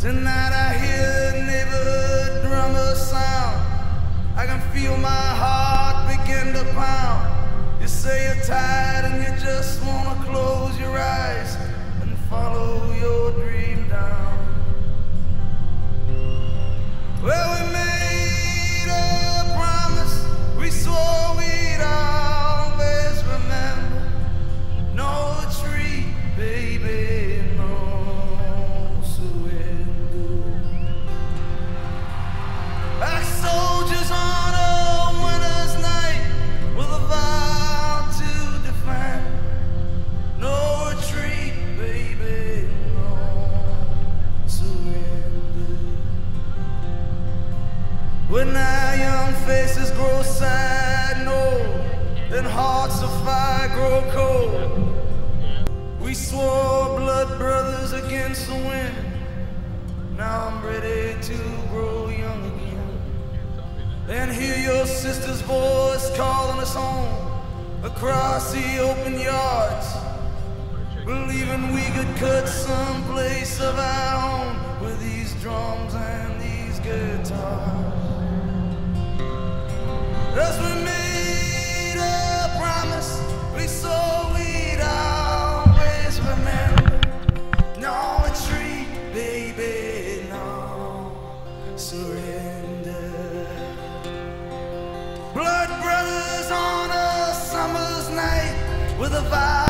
Tonight I hear the neighborhood drummer sound. I can feel my heart begin to pound. You say you're tired and you just wanna close your eyes and follow your dream down. Well, we made a promise. We swore we'd always remember. No retreat, baby, When our young faces grow sad and old, and hearts of fire grow cold, we swore blood brothers against the wind. Now I'm ready to grow young again. And hear your sister's voice calling us home across the open yards. Believing we could cut some surrender. Blood brothers on a summer's night with a vow